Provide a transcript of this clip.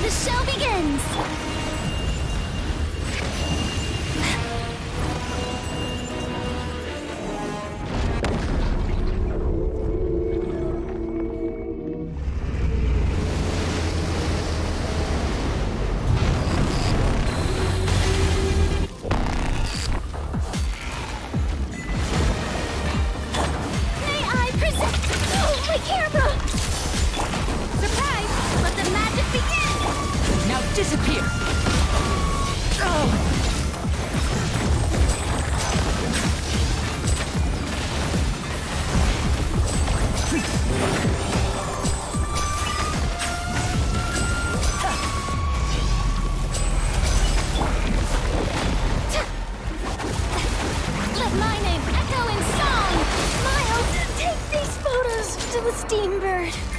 The show begins! My camera! Surprise! Let the magic begin! Now disappear! Oh! The Steambird.